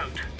out.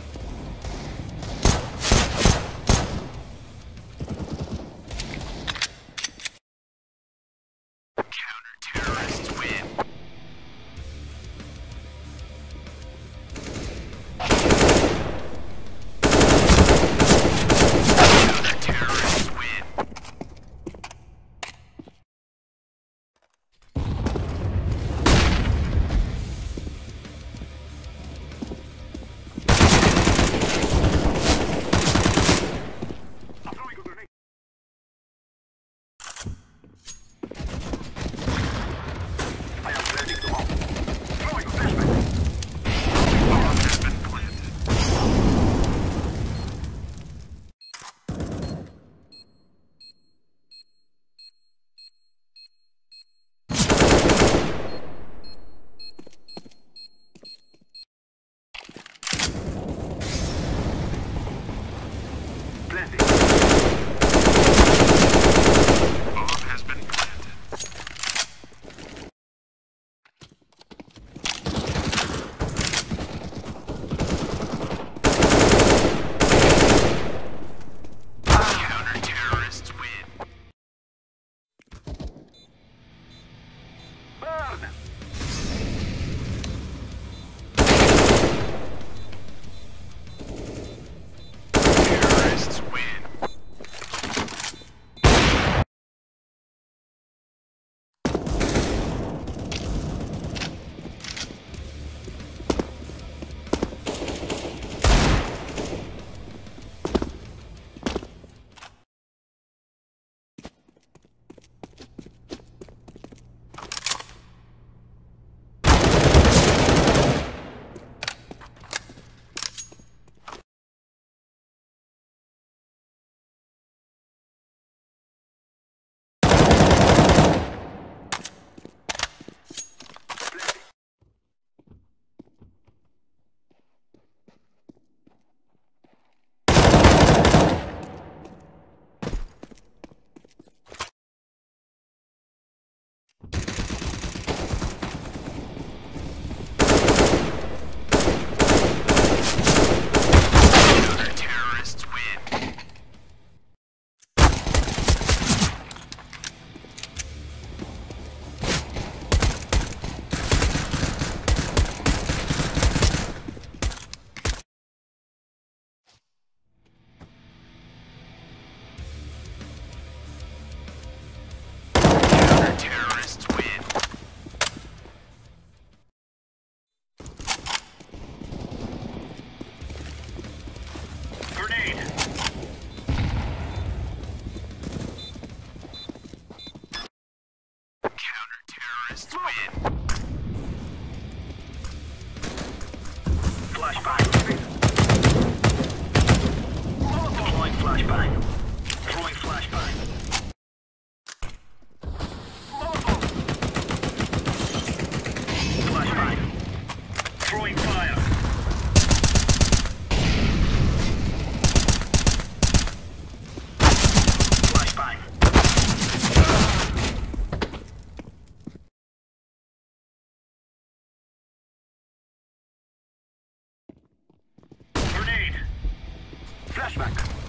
Burn! Counter-terrorists win. Flashbang. Deploying flashbang. Throwing flashbang. Molotov. Flashbang. Throwing fire. Flashbang. Grenade. Flashback.